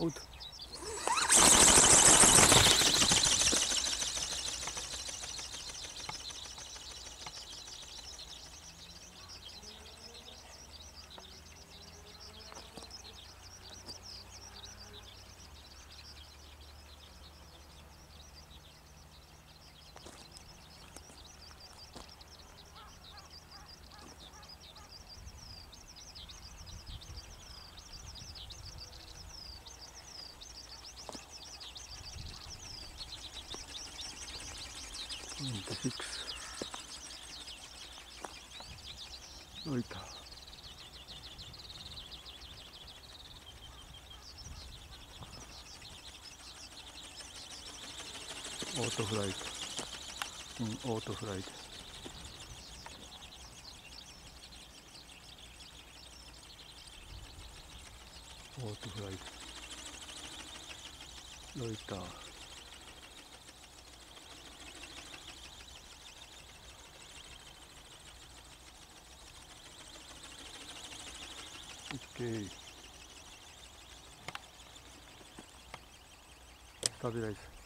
outro. 置いたオートフライトうんオートフライトオートフライ。トロイター。Ok. Tá, beleza.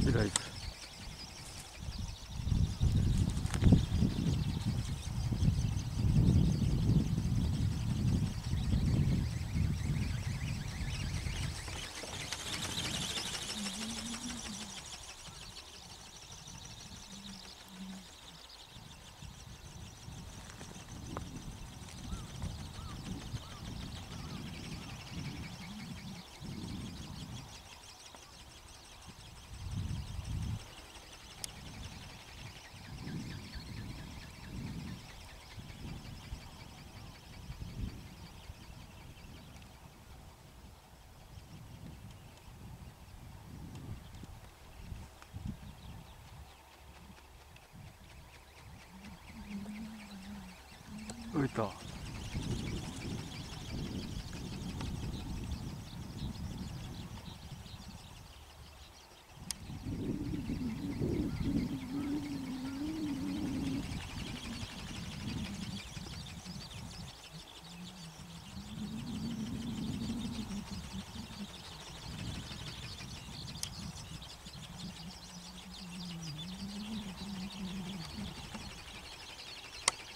Copyright. 浮いた。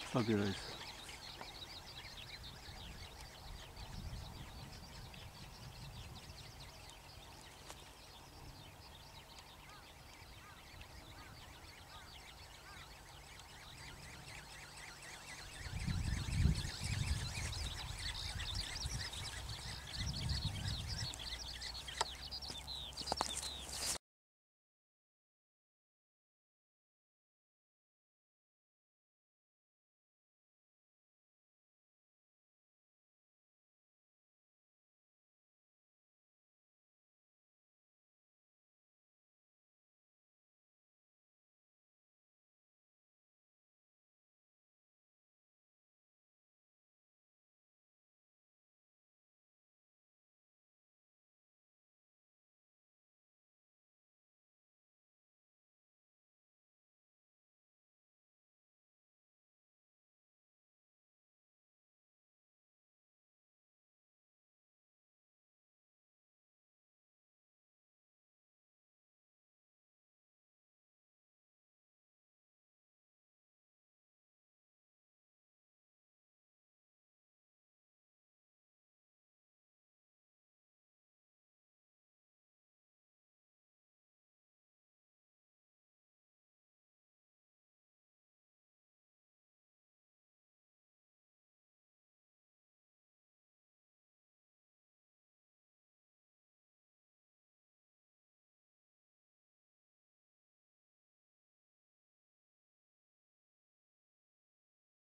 スタビライズ